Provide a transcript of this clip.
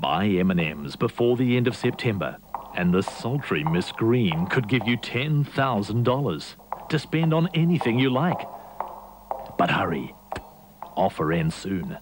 Buy M&Ms before the end of September and the sultry Miss Green could give you $10,000 to spend on anything you like. But hurry, offer ends soon.